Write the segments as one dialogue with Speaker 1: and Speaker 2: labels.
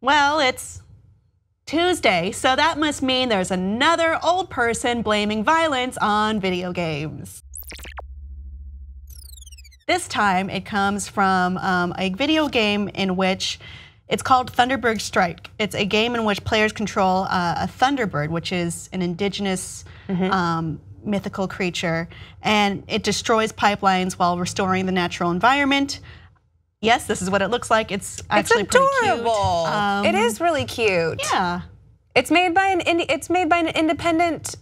Speaker 1: Well, it's Tuesday, so that must mean there's another old person blaming violence on video games. This time it comes from um, a video game in which it's called Thunderbird Strike. It's a game in which players control uh, a thunderbird, which is an indigenous mm-hmm. um, mythical creature, and it destroys pipelines while restoring the natural environment. Yes, this is what it looks like. It's actually
Speaker 2: it's adorable. Um, it is really cute.
Speaker 1: Yeah.
Speaker 2: It's made by an it's made by an independent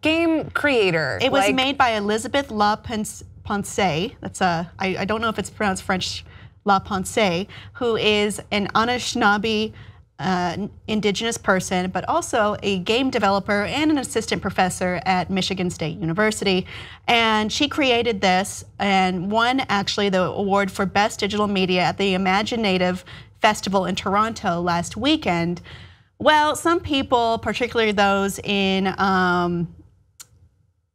Speaker 2: game creator.
Speaker 1: It was like, made by Elizabeth La Ponce. That's a I, I don't know if it's pronounced French La Ponce, who is an Anishinaabe uh, indigenous person, but also a game developer and an assistant professor at Michigan State University. And she created this and won actually the award for Best Digital Media at the imagineNATIVE Festival in Toronto last weekend. Well, some people, particularly those in um,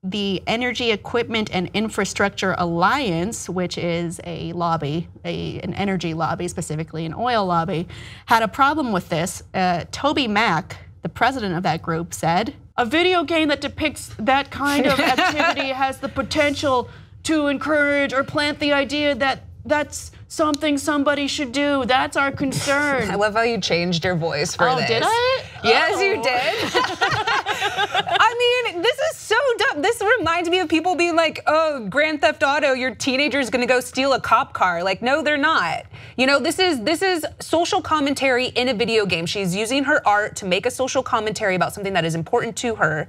Speaker 1: the Energy Equipment and Infrastructure Alliance, which is a lobby, a, an energy lobby, specifically an oil lobby, had a problem with this. Uh, Toby Mack, the president of that group, said, A video game that depicts that kind of activity has the potential to encourage or plant the idea that that's something somebody should do. That's our concern.
Speaker 2: I love how you changed your voice for
Speaker 1: oh,
Speaker 2: this.
Speaker 1: did I?
Speaker 2: Yes, oh. you did. I mean, this is so dumb. This reminds me of people being like, "Oh, Grand Theft Auto, your teenager's going to go steal a cop car." Like, no, they're not. You know, this is this is social commentary in a video game. She's using her art to make a social commentary about something that is important to her.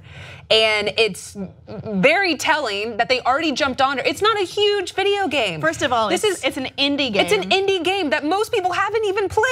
Speaker 2: And it's very telling that they already jumped on her. It's not a huge video game.
Speaker 1: First of all, this it's, is it's an indie game.
Speaker 2: It's an indie game that most people haven't even played.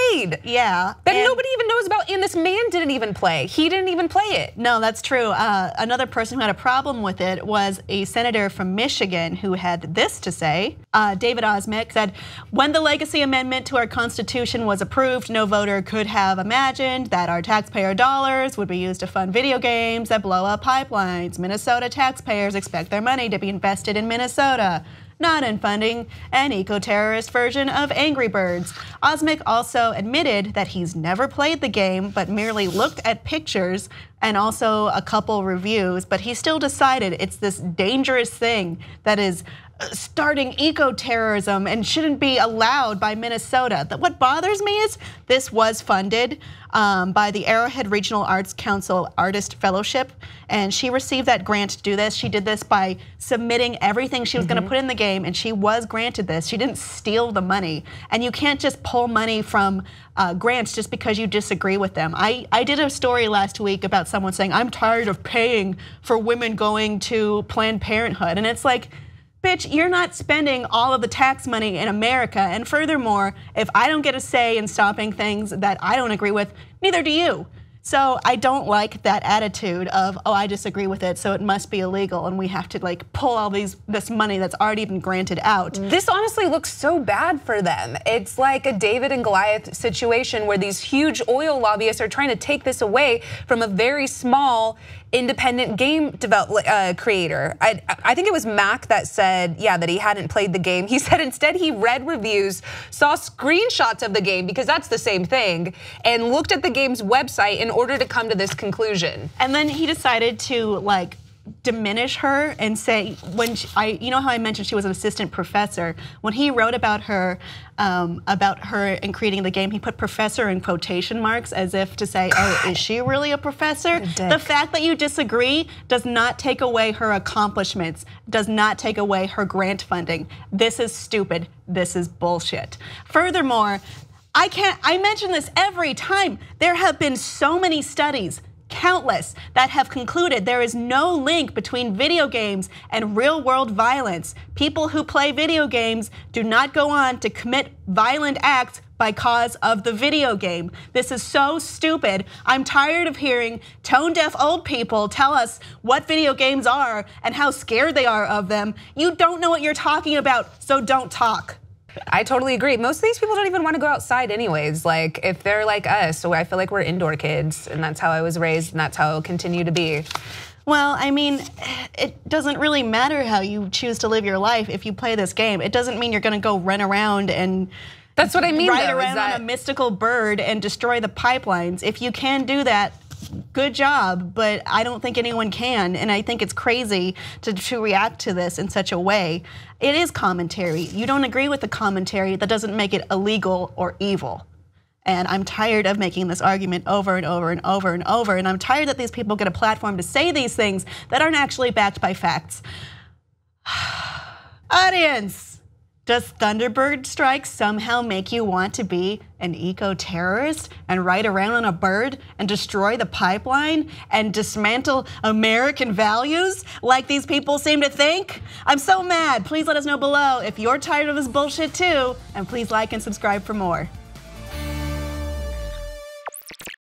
Speaker 1: Yeah.
Speaker 2: That nobody even knows about. And this man didn't even play. He didn't even play it.
Speaker 1: No, that's true. Uh, another person who had a problem with it was a senator from Michigan who had this to say. Uh, David Osmek said, when the legacy amendment to our Constitution was approved, no voter could have imagined that our taxpayer dollars would be used to fund video games that blow up pipelines. Minnesota taxpayers expect their money to be invested in Minnesota not in funding an eco-terrorist version of Angry Birds. Osmek also admitted that he's never played the game, but merely looked at pictures and also a couple reviews, but he still decided it's this dangerous thing that is starting eco-terrorism and shouldn't be allowed by Minnesota. That what bothers me is this was funded um, by the Arrowhead Regional Arts Council Artist Fellowship, and she received that grant to do this. She did this by submitting everything she was mm -hmm. going to put in the game, and she was granted this. She didn't steal the money, and you can't just pull money from uh, grants just because you disagree with them. I, I did a story last week about someone saying, I'm tired of paying for women going to Planned Parenthood, and it's like, bitch, you're not spending all of the tax money in America. And furthermore, if I don't get a say in stopping things that I don't agree with, neither do you. So I don't like that attitude of, oh, I disagree with it, so it must be illegal, and we have to like pull all these this money that's already been granted out. Mm.
Speaker 2: This honestly looks so bad for them. It's like a David and Goliath situation where these huge oil lobbyists are trying to take this away from a very small independent game develop, uh, creator. I, I think it was Mack that said, yeah, that he hadn't played the game. He said instead he read reviews, saw screenshots of the game because that's the same thing, and looked at the game's website in order to come to this conclusion.
Speaker 1: And then he decided to like diminish her and say when she, I you know how I mentioned she was an assistant professor? When he wrote about her um, about her and creating the game he put professor in quotation marks as if to say God. oh is she really a professor? The fact that you disagree does not take away her accomplishments does not take away her grant funding. This is stupid. This is bullshit. Furthermore I can't I mention this every time. There have been so many studies countless that have concluded there is no link between video games and real world violence. People who play video games do not go on to commit violent acts by cause of the video game. This is so stupid. I'm tired of hearing tone deaf old people tell us what video games are and how scared they are of them. You don't know what you're talking about, so don't talk.
Speaker 2: I totally agree. Most of these people don't even want to go outside anyways. Like if they're like us, so I feel like we're indoor kids and that's how I was raised and that's how it'll continue to be.
Speaker 1: Well, I mean, it doesn't really matter how you choose to live your life if you play this game. It doesn't mean you're going to go run around and
Speaker 2: That's what I mean.
Speaker 1: Ride
Speaker 2: though,
Speaker 1: around
Speaker 2: that...
Speaker 1: on a mystical bird and destroy the pipelines. If you can do that, good job, but I don't think anyone can. And I think it's crazy to, to react to this in such a way. It is commentary. You don't agree with the commentary, that doesn't make it illegal or evil. And I'm tired of making this argument over and over and over and over. And I'm tired that these people get a platform to say these things that aren't actually backed by facts. Audience! Does Thunderbird Strike somehow make you want to be an eco terrorist and ride around on a bird and destroy the pipeline and dismantle American values like these people seem to think? I'm so mad. Please let us know below if you're tired of this bullshit too, and please like and subscribe for more.